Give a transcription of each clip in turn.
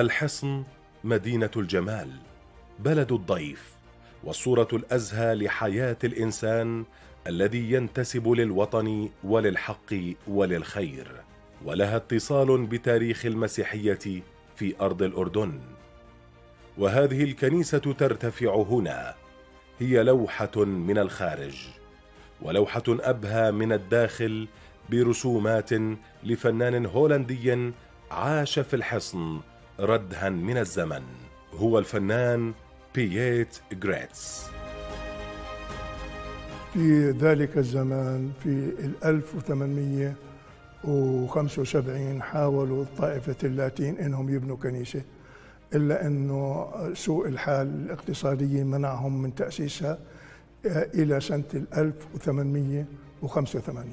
الحصن مدينة الجمال بلد الضيف والصورة الأزهى لحياة الإنسان الذي ينتسب للوطن وللحق وللخير. ولها اتصال بتاريخ المسيحية في أرض الأردن. وهذه الكنيسة ترتفع هنا. هي لوحة من الخارج ولوحة أبهى من الداخل برسومات لفنان هولندي عاش في الحصن ردها من الزمن. هو الفنان بييت جريتس في ذلك الزمان في 1875 حاولوا طائفة اللاتين إنهم يبنوا كنيسة إلا أنه سوء الحال الاقتصادي منعهم من تأسيسها إلى سنة 1885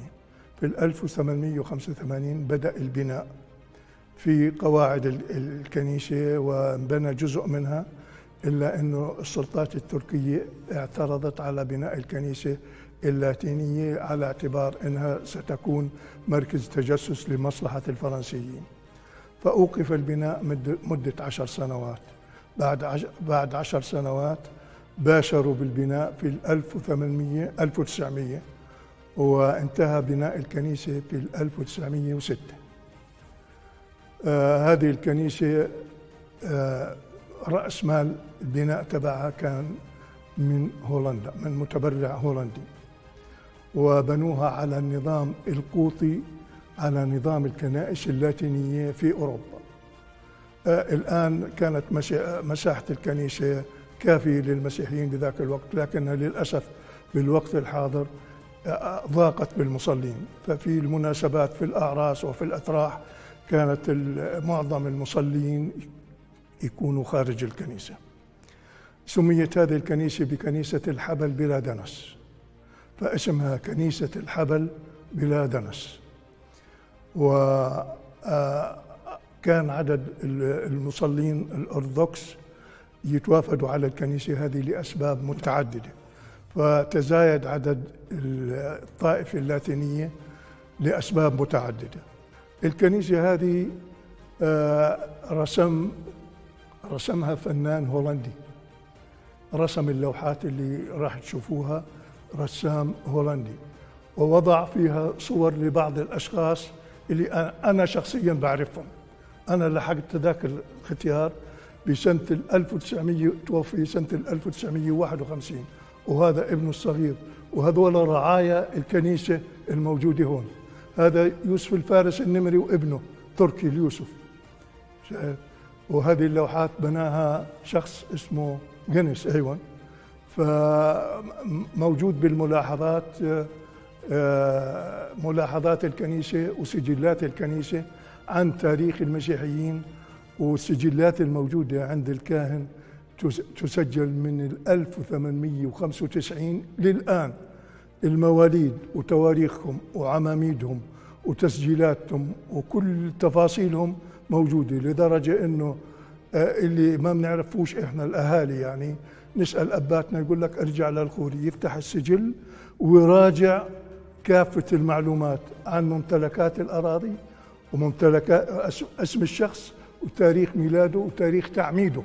في 1885 بدأ البناء. في قواعد الكنيسة وبنى جزء منها إلا أنه السلطات التركية اعترضت على بناء الكنيسة اللاتينية على اعتبار أنها ستكون مركز تجسس لمصلحة الفرنسيين. فأوقف البناء مدة عشر سنوات. بعد عشر, بعد عشر سنوات باشروا بالبناء في 1800 1900 وانتهى بناء الكنيسة في 1906 آه هذه الكنيسة آه رأس مال البناء تبعها كان من هولندا من متبرع هولندي. وبنوها على النظام القوطي على نظام الكنائس اللاتينية في أوروبا. آه الآن كانت مساحة الكنيسة كافية للمسيحيين بذاك الوقت لكنها للأسف بالوقت الحاضر ضاقت بالمصلين. ففي المناسبات في الأعراس وفي الأتراح كانت معظم المصلين يكونوا خارج الكنيسة. سميت هذه الكنيسة بكنيسة الحبل بلا دنس فاسمها كنيسة الحبل بلا دنس. وكان عدد المصلين الأرثوذكس يتوافدوا على الكنيسة هذه لأسباب متعددة. فتزايد عدد الطائفة اللاتينية لأسباب متعددة. الكنيسة هذه رسم رسمها فنان هولندي. رسم اللوحات اللي راح تشوفوها رسام هولندي. ووضع فيها صور لبعض الأشخاص اللي أنا شخصيا بعرفهم. أنا لحقت ذاك الختيار بسنة 1900 توفي سنة 1951 وهذا ابنه الصغير. وهذول رعايا الكنيسة الموجودة هون. هذا يوسف الفارس النمري وابنه تركي اليوسف وهذه اللوحات بناها شخص اسمه جنس أيوه. فموجود بالملاحظات ملاحظات الكنيسة وسجلات الكنيسة عن تاريخ المسيحيين والسجلات الموجودة عند الكاهن تسجل من 1895 للآن. المواليد وتواريخهم وعماميدهم وتسجيلاتهم وكل تفاصيلهم موجودة لدرجة إنه اللي ما بنعرفوش إحنا الأهالي يعني نسأل أباتنا يقول لك ارجع للخوري يفتح السجل ويراجع كافة المعلومات عن ممتلكات الأراضي وممتلكات اسم الشخص وتاريخ ميلاده وتاريخ تعميده.